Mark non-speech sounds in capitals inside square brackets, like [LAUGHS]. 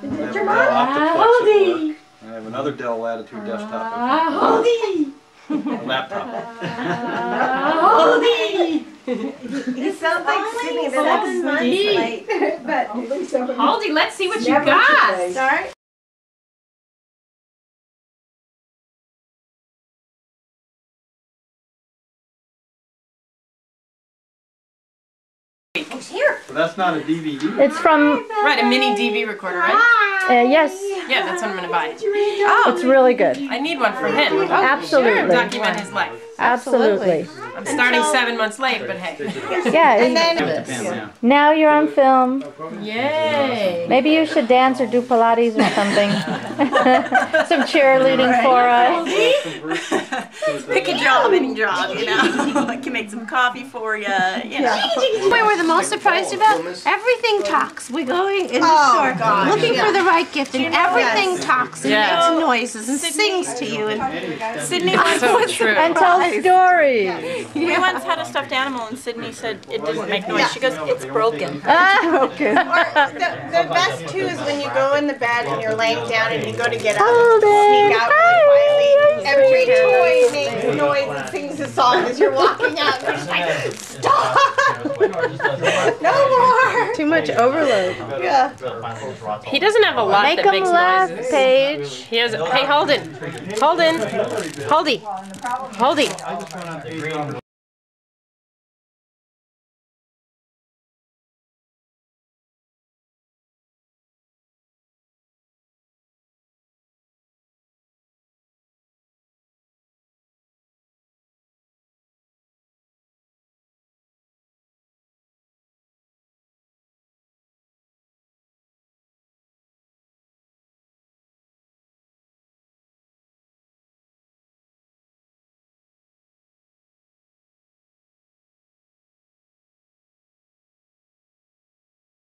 I have a Dell Optiplex Holdy. I have another Dell Latitude desktop Ah, Holdy. a laptop. Ah, Holdy. It sounds like Sydney, [LAUGHS] but that's months sweet. But, Holdy, let's see what you got. sorry. It's here. But that's not a DVD. It's from, Right, a mini DV recorder, right? uh, yes, Yeah, that's what I'm gonna buy. Oh. It's really good. I need one for him. Absolutely. Document his life. Absolutely. I'm starting seven months late, but hey. Yeah, And then, now you're on film. Yay. Maybe you should dance or do Pilates or something. [LAUGHS] Some cheerleading for us. Pick a job, any job, you know. I can make some coffee for you, you know. What we're the most surprised about? Everything talks. We're going in the Oh, store gosh, looking yeah. for the right gift, and everything Yes. talks and Yeah. makes noises and sings to you. And Sydney once, So true. And tell stories. we once had a stuffed animal and Sydney said it didn't make noise. She goes, it's broken. [LAUGHS] Ah, okay. the, the best too is when you go in the bed and you're laying down and you go to get up Hold and it. sneak out really quietly. Every toy makes noise and sings a song as you're walking out. You're just like, stop! No more! Too much overload. Yeah. He doesn't have a lot Make that them makes laugh, noises. Paige. He has. Hey, Holden. Holden. Holdy. Holdy.